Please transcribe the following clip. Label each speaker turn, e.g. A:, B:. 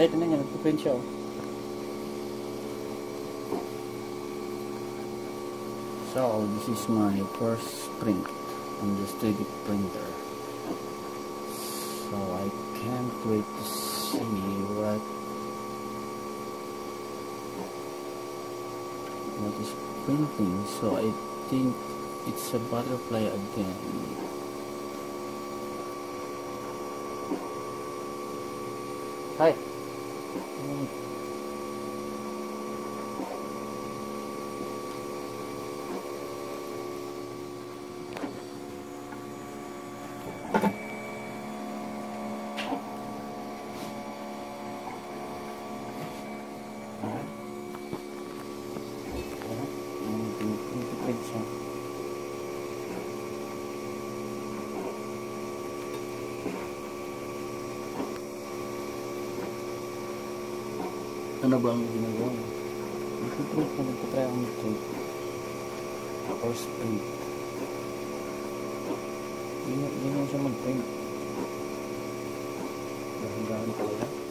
A: Niya, nagpiprint siya oh. So, this is my first print on this 3D printer. So, I can't wait to see what what is printing. So, I think it's a butterfly again. Ano ba ang ginagawa mo? Nag-print na nagtatry ako ng print. Or print. Hindi na siya mag-print. Dahil gano'n talaga.